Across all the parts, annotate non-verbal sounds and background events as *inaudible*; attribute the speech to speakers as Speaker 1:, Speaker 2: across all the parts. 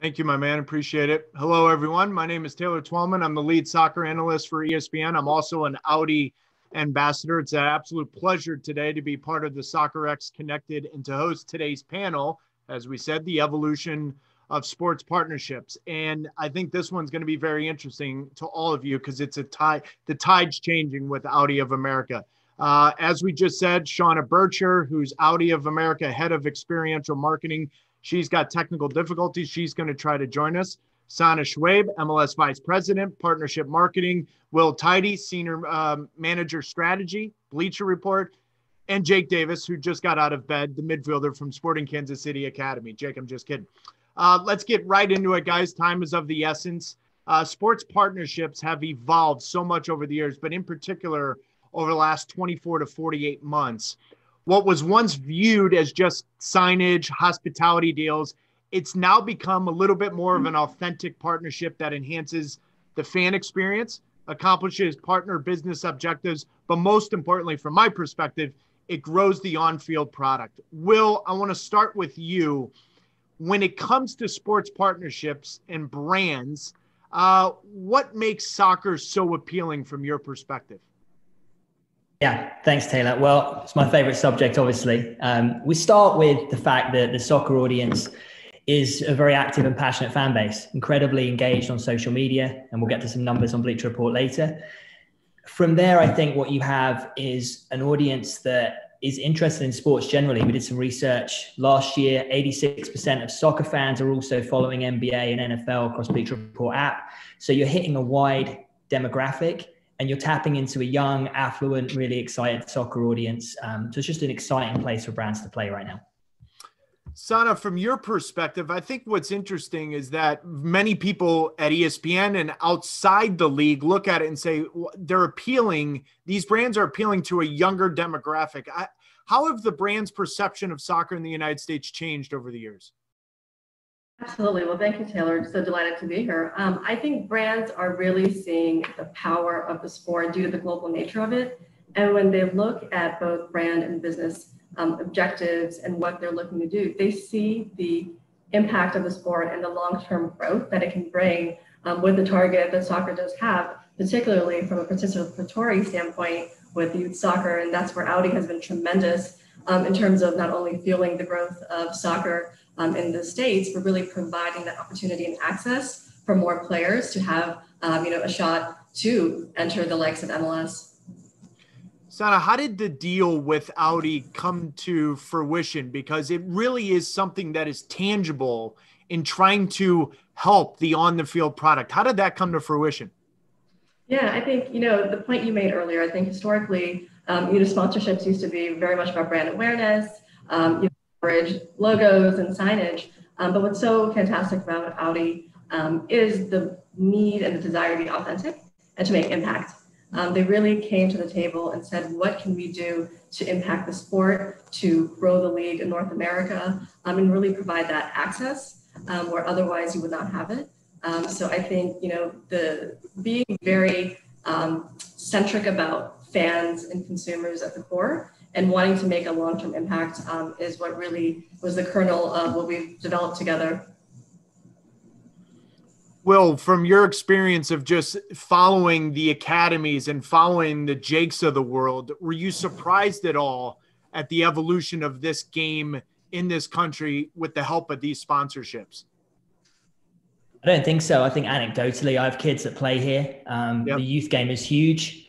Speaker 1: Thank you, my man. Appreciate it. Hello, everyone. My name is Taylor Twellman. I'm the lead soccer analyst for ESPN. I'm also an Audi ambassador. It's an absolute pleasure today to be part of the Soccerex Connected and to host today's panel. As we said, the evolution of sports partnerships. And I think this one's going to be very interesting to all of you because it's a tide, the tide's changing with Audi of America. Uh, as we just said, Shawna Burtscher, who's Audi of America head of experiential marketing, She's got technical difficulties. She's going to try to join us. Sana Shuaib, MLS Vice President, Partnership Marketing. Will Tidey, Senior um, Manager Strategy, Bleacher Report. And Jake Davis, who just got out of bed, the midfielder from Sporting Kansas City Academy. Jake, I'm just kidding. Uh, let's get right into it, guys. Time is of the essence. Uh, sports partnerships have evolved so much over the years, but in particular over the last 24 to 48 months what was once viewed as just signage, hospitality deals, it's now become a little bit more of an authentic partnership that enhances the fan experience, accomplishes partner business objectives, but most importantly, from my perspective, it grows the on field product. Will, I want to start with you. When it comes to sports partnerships and brands, uh, what makes soccer so appealing from your perspective?
Speaker 2: Yeah, thanks, Taylor. Well, it's my favorite subject, obviously. Um, we start with the fact that the soccer audience is a very active and passionate fan base, incredibly engaged on social media, and we'll get to some numbers on Bleacher Report later. From there, I think what you have is an audience that is interested in sports generally. We did some research last year. 86% of soccer fans are also following NBA and NFL across Bleacher Report app. So you're hitting a wide demographic and you're tapping into a young, affluent, really excited soccer audience. Um, so it's just an exciting place for brands to play right now.
Speaker 1: Sana, from your perspective, I think what's interesting is that many people at ESPN and outside the league look at it and say they're appealing, these brands are appealing to a younger demographic. I, how have the brand's perception of soccer in the United States changed over the years?
Speaker 3: Absolutely. Well, thank you, Taylor. So delighted to be here. Um, I think brands are really seeing the power of the sport due to the global nature of it. And when they look at both brand and business um, objectives and what they're looking to do, they see the impact of the sport and the long-term growth that it can bring um, with the target that soccer does have, particularly from a participatory standpoint with youth soccer. And that's where Audi has been tremendous um, in terms of not only fueling the growth of soccer um, in the states, but really providing that opportunity and access for more players to have um, you know a shot to enter the likes of MLS.
Speaker 1: Sana, how did the deal with Audi come to fruition? Because it really is something that is tangible in trying to help the on the field product. How did that come to fruition?
Speaker 3: Yeah, I think you know the point you made earlier. I think historically, um, you know, sponsorships used to be very much about brand awareness. Um, you logos and signage. Um, but what's so fantastic about Audi um, is the need and the desire to be authentic and to make impact. Um, they really came to the table and said, what can we do to impact the sport, to grow the league in North America, um, and really provide that access um, where otherwise you would not have it. Um, so I think, you know, the being very centric about fans and consumers at the core and wanting to make a long-term impact um, is what really was the kernel of what we've developed together.
Speaker 1: Will, from your experience of just following the academies and following the Jakes of the world, were you surprised at all at the evolution of this game in this country with the help of these sponsorships?
Speaker 2: I don't think so. I think anecdotally, I have kids that play here. Um, yep. The youth game is huge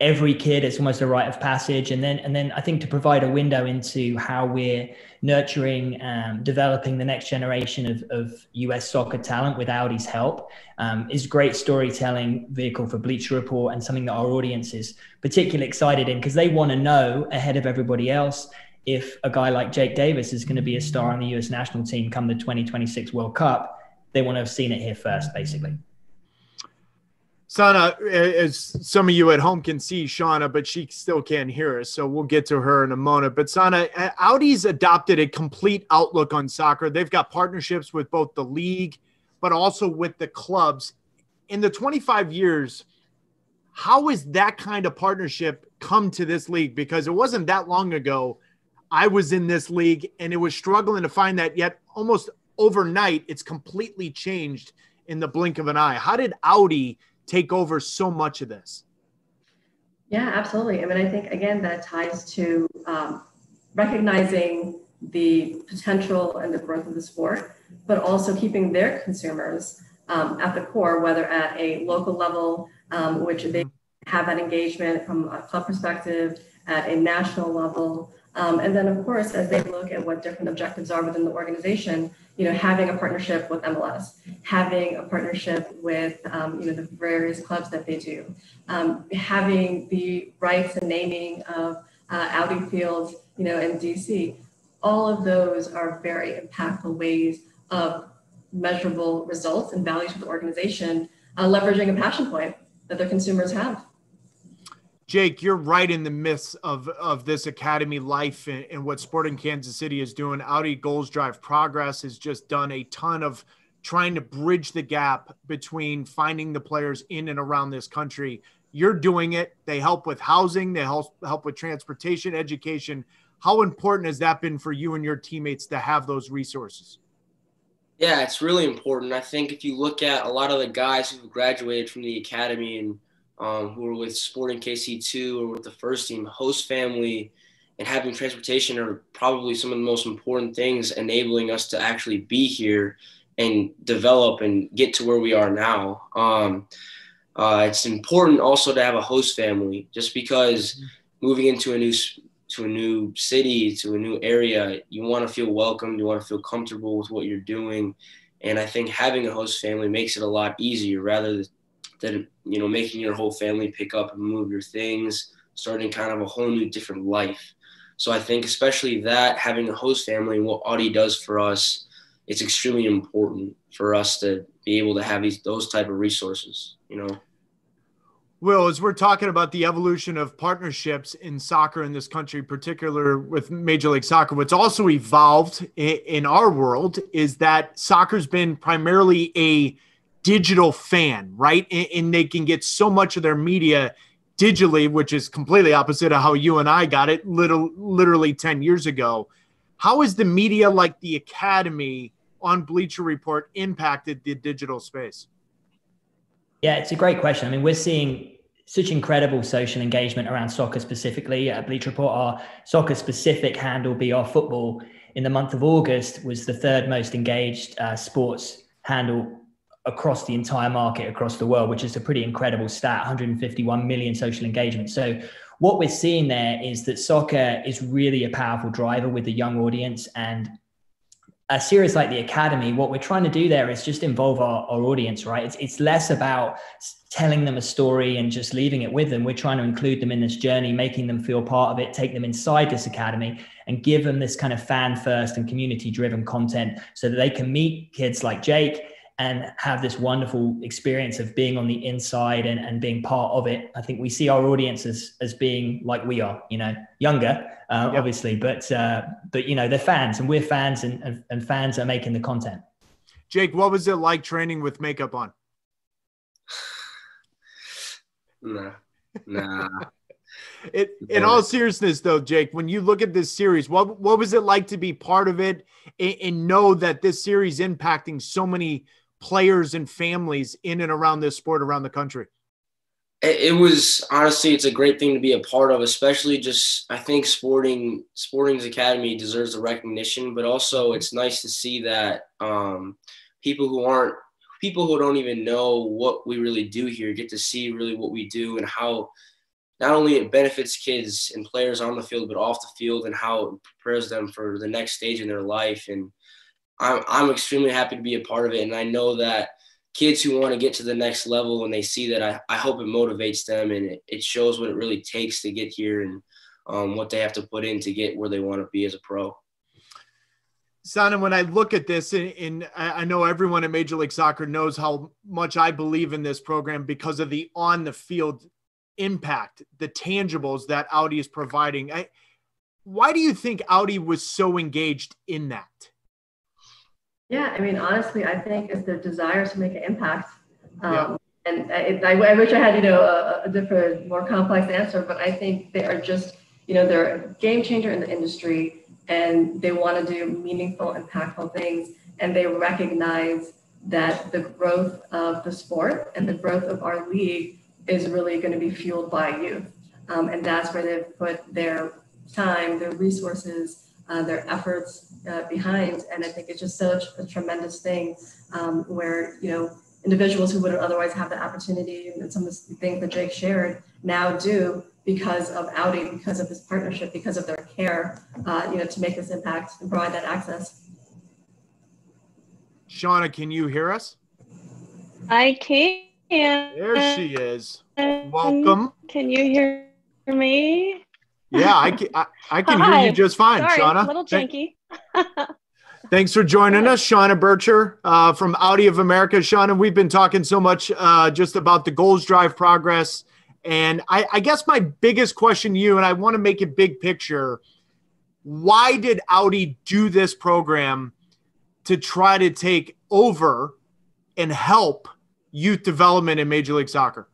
Speaker 2: every kid it's almost a rite of passage. And then and then i think to provide a window into how we're nurturing um, developing the next generation of, of us soccer talent with audi's help um, is great storytelling vehicle for bleacher report and something that our audience is particularly excited in because they want to know ahead of everybody else if a guy like jake davis is going to be a star on the us national team come the 2026 world cup. They want to have seen it here first basically
Speaker 1: Sana, as some of you at home can see Shawna, but she still can't hear us. So we'll get to her in a moment. But Sana, Audi's adopted a complete outlook on soccer. They've got partnerships with both the league, but also with the clubs. In the 25 years, how has that kind of partnership come to this league? Because it wasn't that long ago I was in this league and it was struggling to find that, yet almost overnight it's completely changed in the blink of an eye. How did Audi take over so much of this?
Speaker 3: Yeah, absolutely. I mean, I think again that ties to um, recognizing the potential and the growth of the sport, but also keeping their consumers um, at the core, whether at a local level, um, which they have that engagement from a club perspective, at a national level, um, and then of course, as they look at what different objectives are within the organization, you know, having a partnership with MLS, having a partnership with, um, you know, the various clubs that they do, um, having the rights and naming of uh, Audi Fields, you know, in DC. All of those are very impactful ways of measurable results and values for the organization, uh, leveraging a passion point that their consumers have.
Speaker 1: Jake, you're right in the midst of, of this academy life and, and, what Sporting Kansas City is doing. Audi Goals Drive Progress has just done a ton of trying to bridge the gap between finding the players in and around this country. You're doing it. They help with housing, they help help with transportation, education. How important has that been for you and your teammates to have those resources?
Speaker 4: Yeah, it's really important. I think if you look at a lot of the guys who graduated from the academy and um, who are with Sporting KC2 or with the first team, host family, and having transportation are probably some of the most important things enabling us to actually be here and develop and get to where we are now. Um, uh, it's important also to have a host family, just because moving into a new to a new city, to a new area, you want to feel welcome, you want to feel comfortable with what you're doing, and I think having a host family makes it a lot easier rather than you know making your whole family pick up and move your things starting kind of a whole new different life. So i think especially that having a host family and what audi does for us it's extremely important for us to be able to have these those type of resources you know?
Speaker 1: Will, as we're talking about the evolution of partnerships in soccer in this country, particular with Major League Soccer, what's also evolved in our world is that soccer's been primarily a digital fan, right? And, and, they can get so much of their media digitally, which is completely opposite of how you and I got it little, literally 10 years ago. How is the media like the Academy on Bleacher Report impacted the digital space?
Speaker 2: Yeah, it's a great question. I mean, we're seeing such incredible social engagement around soccer specifically. At Bleacher Report, our soccer specific handle, BR Football, in the month of August was the third most engaged uh, sports handle across the entire market across the world, which is a pretty incredible stat 151 million social engagement. So, what we're seeing there is that soccer is really a powerful driver with the young audience. And a series like the Academy, what we're trying to do there is just involve our, our audience, right? It's, it's less about telling them a story and just leaving it with them. We're trying to include them in this journey, making them feel part of it, take them inside this academy, and give them this kind of fan first and community driven content so that they can meet kids like Jake and have this wonderful experience of being on the inside and, and being part of it. I think we see our audience as, as being like we are, you know, younger, uh, yep. obviously, but, uh, but, you know, they're fans and we're fans and, and, and fans are making the content.
Speaker 1: Jake, what was it like training with makeup on? *sighs*
Speaker 4: Nah, nah. *laughs*
Speaker 1: It, in all seriousness, though, Jake, when you look at this series, what what was it like to be part of it and, and know that this series impacting so many players and families in and around this sport around the country?
Speaker 4: It was honestly, it's a great thing to be a part of, especially just I think Sporting Sporting's Academy deserves the recognition, but also it's nice to see that um, people who aren't people who don't even know what we really do here get to see really what we do and how not only it benefits kids and players on the field but off the field and how it prepares them for the next stage in their life and I'm, I'm extremely happy to be a part of it. And I know that kids who want to get to the next level, when they see that, I, I hope it motivates them and it, it shows what it really takes to get here and um, what they have to put in to get where they want to be as a pro.
Speaker 1: Sana, when I look at this, and, I know everyone at Major League Soccer knows how much I believe in this program because of the on the field impact, the tangibles that Audi is providing. I, why do you think Audi was so engaged in that?
Speaker 3: Yeah, I mean, honestly, I think it's their desire to make an impact. Um, yeah. And I, I, wish I had, you know, a, a, different, more complex answer, but I think they are just, you know, they're a game changer in the industry and they want to do meaningful, impactful things. and they recognize that the growth of the sport and the growth of our league is really going to be fueled by youth. Um, and that's where they've put their time, their resources, uh, their efforts uh, behind. And I think it's just such a tremendous thing um, where, you know, individuals who wouldn't otherwise have the opportunity and some of the things that Jake shared now do because of Audi, because of this partnership, because of their care, uh, you know, to make this impact and provide that access.
Speaker 1: Shawna, can you hear us?
Speaker 5: I can.
Speaker 1: There she is. Welcome.
Speaker 5: Can you hear me?
Speaker 1: Yeah, I can. I, I can hear you just fine,
Speaker 5: Sorry,
Speaker 1: Shawna.
Speaker 5: A little janky. *laughs*
Speaker 1: Thanks for joining us, Shawna Burtscher uh, from Audi of America. Shawna, we've been talking so much uh, just about the goals drive progress. And I, I guess my biggest question to you, and I want to make it big picture why did Audi do this program to try to take over and help youth development in Major League Soccer?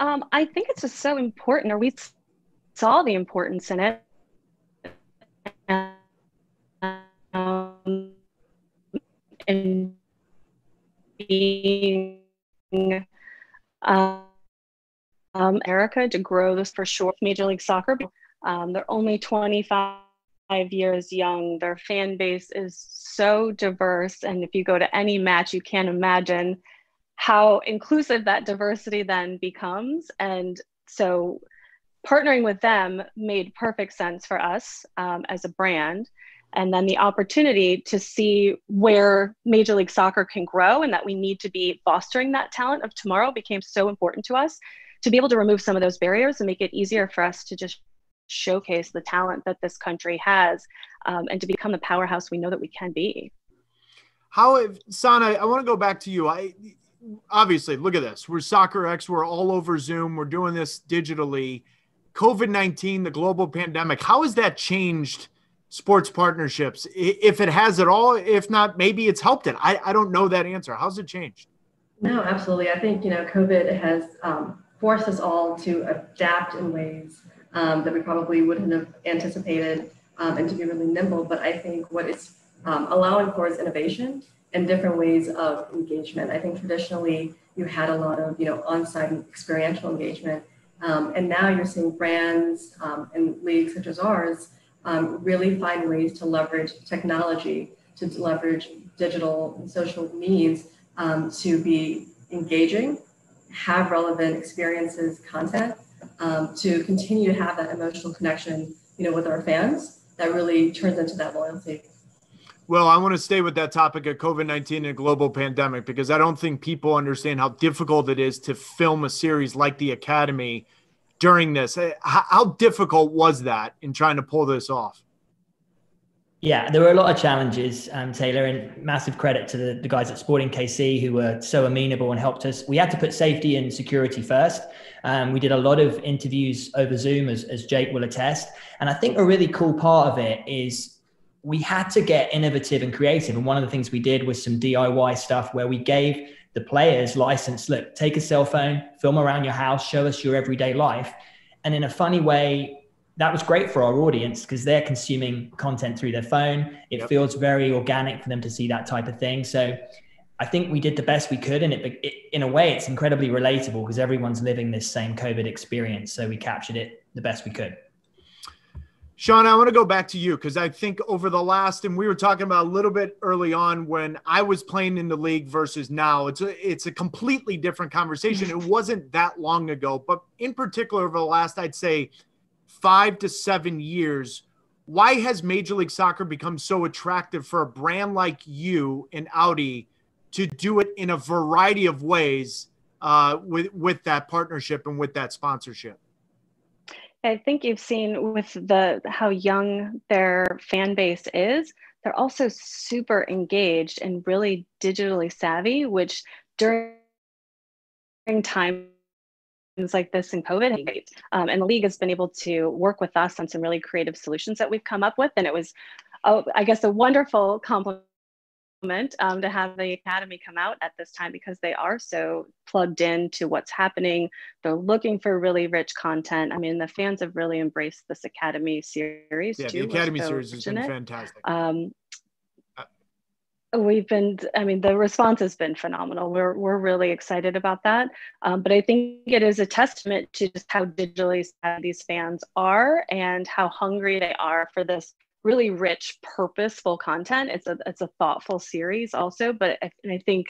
Speaker 5: Um, I think it's just so important, or we saw the importance in it. Um, and being um, America to grow this for sure. Major League Soccer, um, they're only 25 years young. Their fan base is so diverse. And if you go to any match, you can't imagine how inclusive that diversity then becomes. And so partnering with them made perfect sense for us um, as a brand. And then the opportunity to see where Major League Soccer can grow and that we need to be fostering that talent of tomorrow became so important to us to be able to remove some of those barriers and make it easier for us to just showcase the talent that this country has um, and to become the powerhouse we know that we can be.
Speaker 1: How, if Sana, I want to go back to you. I obviously look at this. We're Soccerex. We're all over Zoom. We're doing this digitally. COVID 19, the global pandemic, how has that changed sports partnerships? If it has at all, if not, maybe it's helped it. I, I don't know that answer. How's it changed?
Speaker 3: No, absolutely. I think, you know, COVID has um, forced us all to adapt in ways um, that we probably wouldn't have anticipated um, and to be really nimble. But I think what it's um, allowing for is innovation and different ways of engagement. I think traditionally you had a lot of you know on-site experiential engagement, um, and now you're seeing brands um, and leagues such as ours um, really find ways to leverage technology, to leverage digital and social means to be engaging, have relevant experiences, content, um, to continue to have that emotional connection, you know, with our fans that really turns into that loyalty.
Speaker 1: Well, I want to stay with that topic of COVID 19 and global pandemic because I don't think people understand how difficult it is to film a series like The Academy during this. How difficult was that in trying to pull this off?
Speaker 2: Yeah, there were a lot of challenges, um, Taylor, and massive credit to the, the guys at Sporting KC who were so amenable and helped us. We had to put safety and security first. Um, we did a lot of interviews over Zoom, as, as Jake will attest. And I think a really cool part of it is we had to get innovative and creative. And one of the things we did was some DIY stuff where we gave the players license look, take a cell phone, film around your house, show us your everyday life. And in a funny way, that was great for our audience because they're consuming content through their phone. It yep. feels very organic for them to see that type of thing. So I think we did the best we could, and it, it in a way it's incredibly relatable because everyone's living this same COVID experience. So we captured it the best we could.
Speaker 1: Sean, I want to go back to you because I think over the last, and we were talking about a little bit early on when I was playing in the league versus now. It's a it's a completely different conversation. It wasn't that long ago, but in particular over the last, I'd say five to seven years, why has Major League Soccer become so attractive for a brand like you and Audi to do it in a variety of ways uh, with with that partnership and with that sponsorship?
Speaker 5: I think you've seen with the how young their fan base is, they're also super engaged and really digitally savvy, which during times like this in COVID. Um, and the league has been able to work with us on some really creative solutions that we've come up with. And it was, oh, I guess, a wonderful compliment um, to have the academy come out at this time because they are so plugged in to what's happening. They're looking for really rich content. I mean the fans have really embraced this academy series
Speaker 1: yeah
Speaker 5: too,
Speaker 1: the academy so series has been fantastic.
Speaker 5: Um, we've been i mean the response has been phenomenal. We're, we're really excited about that. Um, but i think it is a testament to just how digitally savvy these fans are and how hungry they are for this really rich purposeful content it's a it's a thoughtful series also but I, I think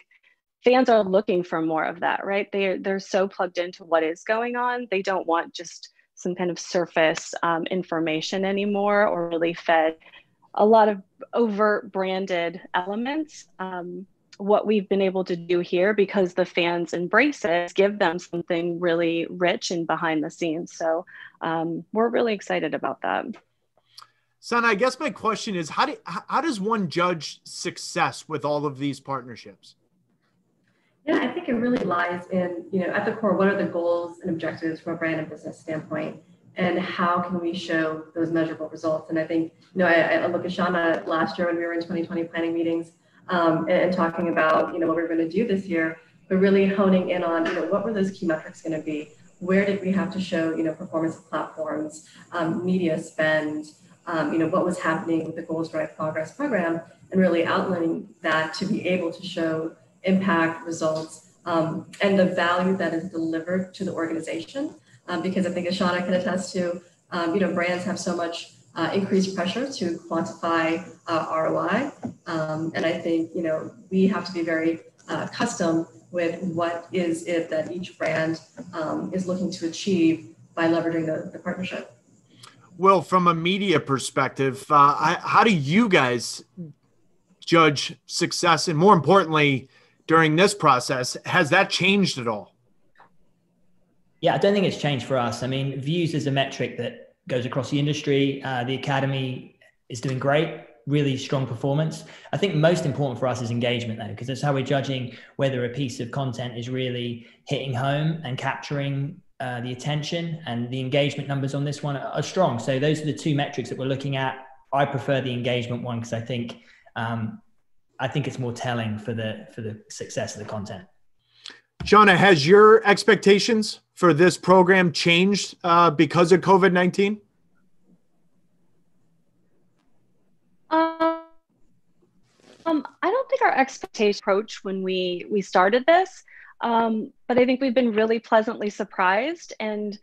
Speaker 5: fans are looking for more of that right they they're so plugged into what is going on they don't want just some kind of surface um, information anymore or really fed a lot of overt branded elements. Um, what we've been able to do here because the fans embrace it, give them something really rich and behind the scenes. So um, we're really excited about that.
Speaker 1: Son, I guess my question is how do how does one judge success with all of these partnerships?
Speaker 3: Yeah, I think it really lies in, you know, at the core, what are the goals and objectives from a brand and business standpoint? and how can we show those measurable results? And I think, you know, I, I look at Shawna last year when we were in 2020 planning meetings um, and, and, talking about, you know, what we are going to do this year, but really honing in on, you know, what were those key metrics going to be? Where did we have to show, you know, performance of platforms, um, media spend, um, you know, what was happening with the Goals Drive Progress program, and really outlining that to be able to show impact, results, um, and the value that is delivered to the organization um, because I think as Shawna can attest to, um, you know, brands have so much uh, increased pressure to quantify uh, ROI. Um, and I think, you know, we have to be very uh, custom with what is it that each brand um, is looking to achieve by leveraging the, the partnership.
Speaker 1: Well, from a media perspective, uh, I, how do you guys judge success? And more importantly, during this process, has that changed at all?
Speaker 2: Yeah, I don't think it's changed for us. I mean, views is a metric that goes across the industry. Uh, the academy is doing great, really strong performance. I think most important for us is engagement, though, because that's how we're judging whether a piece of content is really hitting home and capturing uh, the attention. And the engagement numbers on this one are, are, strong. So those are the two metrics that we're looking at. I prefer the engagement one because I think um, I think it's more telling for the for the success of the content.
Speaker 1: Shawna, has your expectations for this program changed uh, because of COVID 19?
Speaker 5: Um, um, I don't think our expectation approach when we we started this, um, but I think we've been really pleasantly surprised. And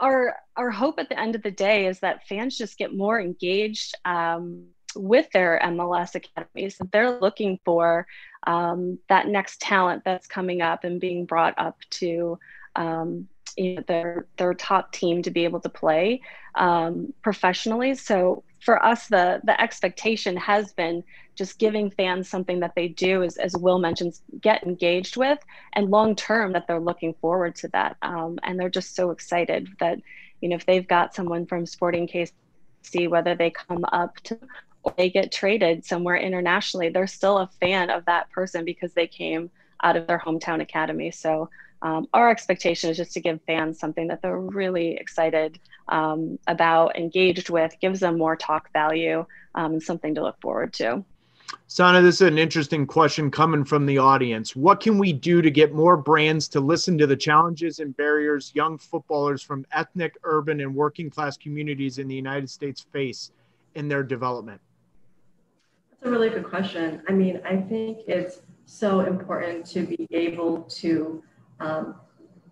Speaker 5: our our hope at the end of the day is that fans just get more engaged um, with their MLS academies. They're looking for um, that next talent that's coming up and being brought up to um, you know, their their top team to be able to play um, professionally. So for us, the the expectation has been just giving fans something that they do, as, as Will mentions, get engaged with, and long term that they're looking forward to that, um, and they're just so excited that you know if they've got someone from Sporting KC, see whether they come up to or they get traded somewhere internationally, they're still a fan of that person because they came out of their hometown academy. So um, our expectation is just to give fans something that they're really excited um, about, engaged with, gives them more talk value, um, and something to look forward to.
Speaker 1: Sana, this is an interesting question coming from the audience. What can we do to get more brands to listen to the challenges and barriers young footballers from ethnic, urban, and working class communities in the United States face in their development?
Speaker 3: That's a really good question. I mean, I think it's so important to be able to um,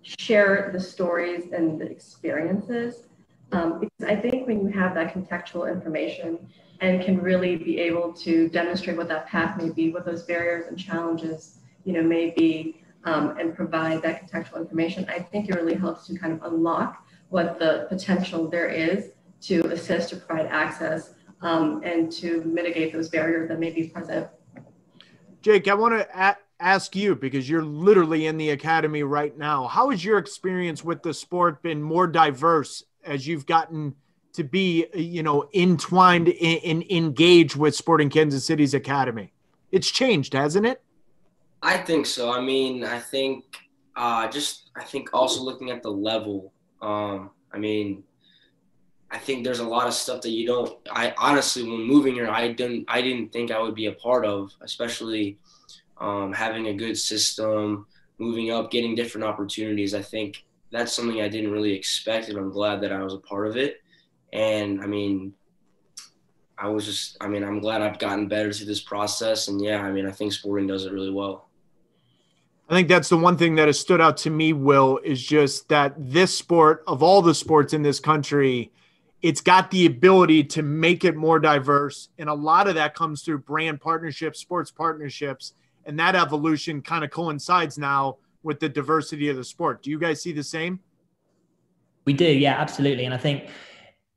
Speaker 3: share the stories and the experiences. Um, because I think when you have that contextual information and can really be able to demonstrate what that path may be, what those barriers and challenges, you know, may be, um, and provide that contextual information, I think it really helps to kind of unlock what the potential there is to assist to provide access um, and to mitigate those barriers that may be present.
Speaker 1: Jake, I want to ask you because you're literally in the academy right now. How has your experience with the sport been more diverse as you've gotten to be, you know, entwined in, in engaged with Sporting Kansas City's academy? It's changed, hasn't it?
Speaker 4: I think so. I mean, I think uh, just I think also looking at the level. Um, I mean, I think there's a lot of stuff that you don't. I honestly, when moving here, I didn't. I didn't think I would be a part of, especially um, having a good system, moving up, getting different opportunities. I think that's something I didn't really expect, and I'm glad that I was a part of it. And I mean, I was just. I mean, I'm glad I've gotten better through this process. And yeah, I mean, I think Sporting does it really well.
Speaker 1: I think that's the one thing that has stood out to me, Will, is just that this sport, of all the sports in this country, it's got the ability to make it more diverse. And a lot of that comes through brand partnerships, sports partnerships. And that evolution kind of coincides now with the diversity of the sport. Do you guys see the same?
Speaker 2: We do, yeah, absolutely. And I think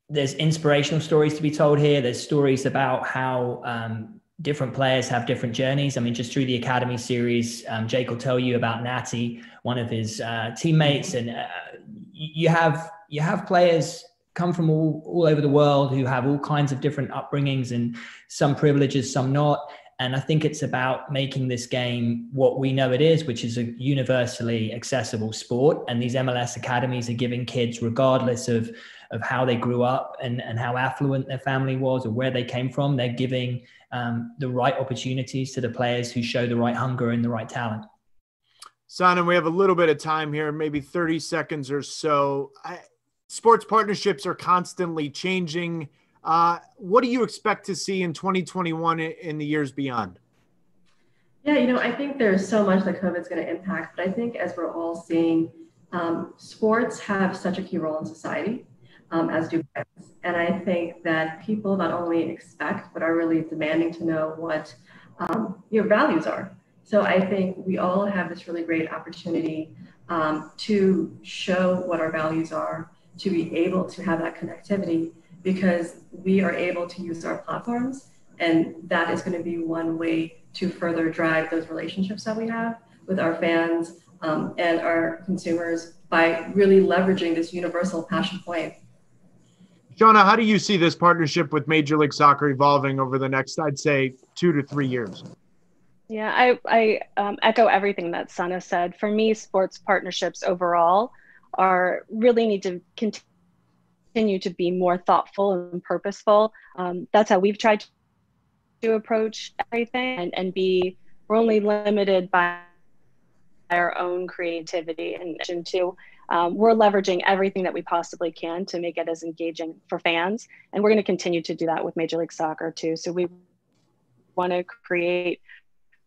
Speaker 2: there's inspirational stories to be told here. There's stories about how um, different players have different journeys. I mean, just through the academy series, um, Jake will tell you about Natty, one of his uh, teammates, and uh, you have you have players come from all all over the world who have all kinds of different upbringings and some privileges, some not. And I think it's about making this game what we know it is, which is a universally accessible sport. And these MLS academies are giving kids, regardless of of how they grew up and, and how affluent their family was or where they came from, they're giving um, the right opportunities to the players who show the right hunger and the right talent.
Speaker 1: Simon, we have a little bit of time here, maybe 30 seconds or so. I, sports partnerships are constantly changing. Uh, what do you expect to see in 2021 in the years beyond?
Speaker 3: Yeah, you know, I think there's so much that COVID is going to impact, but I think as we're all seeing, um, sports have such a key role in society um, as do brands. And I think that people not only expect, but are really demanding to know what um, your values are. So I think we all have this really great opportunity um, to show what our values are, to be able to have that connectivity, because we are able to use our platforms. And that is going to be one way to further drive those relationships that we have with our fans um, and our consumers by really leveraging this universal passion point
Speaker 1: Shawna, how do you see this partnership with Major League Soccer evolving over the next, I'd say, two to three years?
Speaker 5: Yeah, I, I um, echo everything that Sana said. For me, sports partnerships overall are really need to continue to be more thoughtful and purposeful. Um, that's how we've tried to approach everything and, and be, we're only limited by our own creativity and to um, we're leveraging everything that we possibly can to make it as engaging for fans. And we're going to continue to do that with Major League Soccer too. So we want to create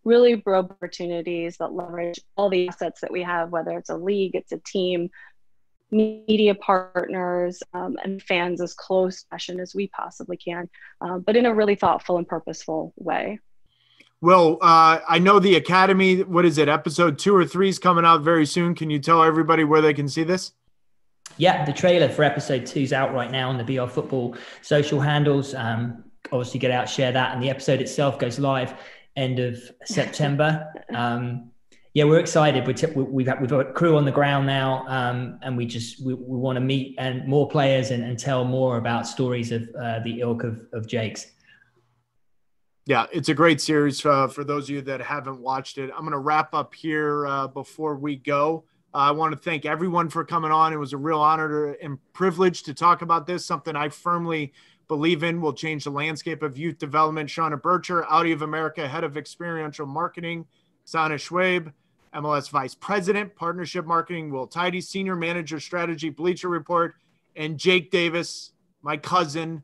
Speaker 5: really broad opportunities that leverage all the assets that we have, whether it's a league, it's a team, media partners, um, and fans as close fashion as we possibly can, um, but in a really thoughtful and purposeful way.
Speaker 1: Well, uh, I know the Academy. What is it? Episode two or three is coming out very soon. Can you tell everybody where they can see this?
Speaker 2: Yeah, the trailer for episode two is out right now on the BR Football social handles. Um, obviously, get out, share that, and the episode itself goes live end of September. *laughs* Um, yeah, we're excited. we t- we've got, we've got a crew on the ground now, um, and we just we, we want to meet and more players and, and tell more about stories of uh, the ilk of, of Jake's.
Speaker 1: Yeah, it's a great series uh, for those of you that haven't watched it. I'm going to wrap up here uh, before we go. Uh, I want to thank everyone for coming on. It was a real honor and privilege to talk about this, something I firmly believe in will change the landscape of youth development. Shawna Burtscher, Audi of America, Head of Experiential Marketing, Sana Shuaib, MLS Vice President, Partnership Marketing, Will Tidey, Senior Manager, Strategy, Bleacher Report, and Jake Davis, my cousin,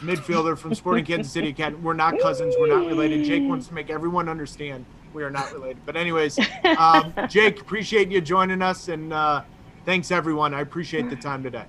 Speaker 1: midfielder from Sporting Kansas City Academy. We're not cousins. We're not related. Jake wants to make everyone understand we are not related. But anyways, um, Jake, appreciate you joining us, and uh, thanks everyone. I appreciate the time today.